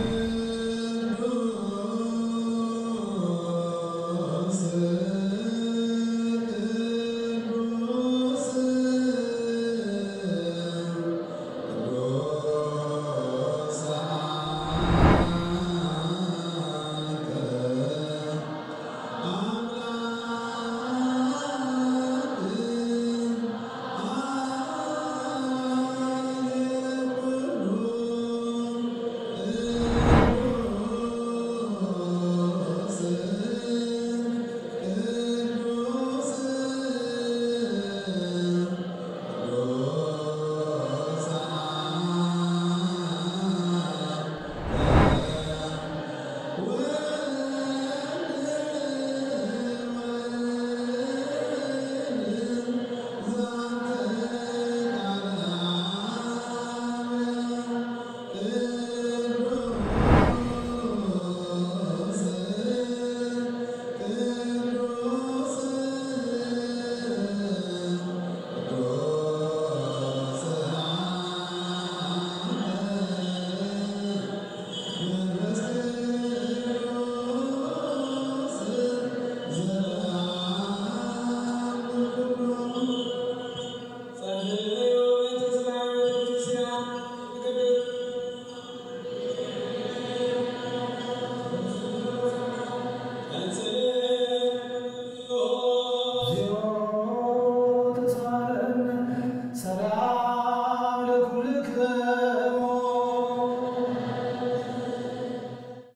Amen.